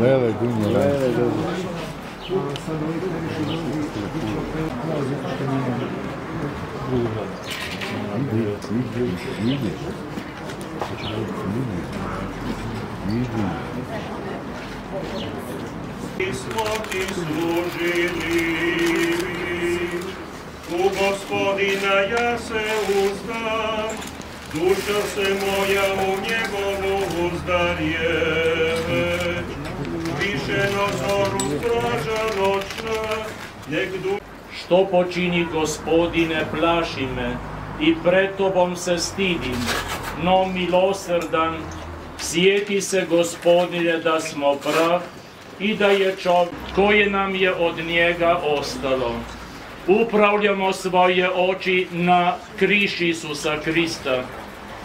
Lele, dunje, lele. Vidiš? smo ti služili. U gospodina ja se uzdam, duša se moja u njegovu uzdarje. Više no zoru straža noćna, nek du... Što počini gospodine, plaši me i pred tobom se stidim, no milosrdan, sjeti se gospodine da smo prah i da je čovjek koje nam je od njega ostalo. Upravljamo svoje oči na križ Isusa Krista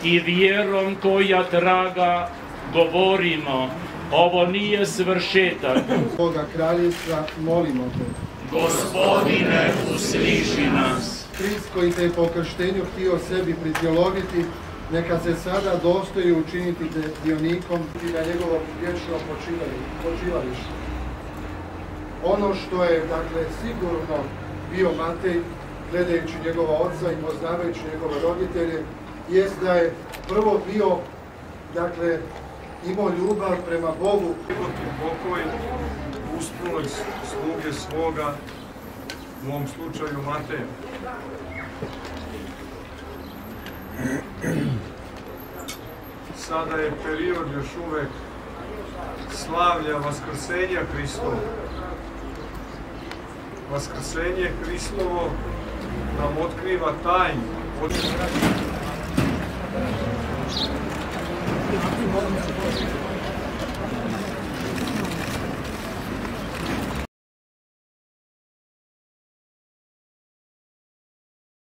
i vjerom koja traga govorimo, ovo nije svršetak. Boga kraljevstva, molimo te. Gospodine, usliši nas. Krist koji te je po krštenju htio sebi pritjeloviti, neka se sada dostoji učiniti te dionikom i na njegovom vječnom počivalištu. Ono što je, dakle, sigurno bio Matej, gledajući njegova oca i poznavajući njegove roditelje, jest da je prvo bio, dakle, imao ljubav prema Bogu. pokoj uspunoj sluge svoga, u ovom slučaju Mateja. Sada je period još uvek slavlja Vaskrsenja Hristova. Vaskrsenje Hristovo nam otkriva tajnu.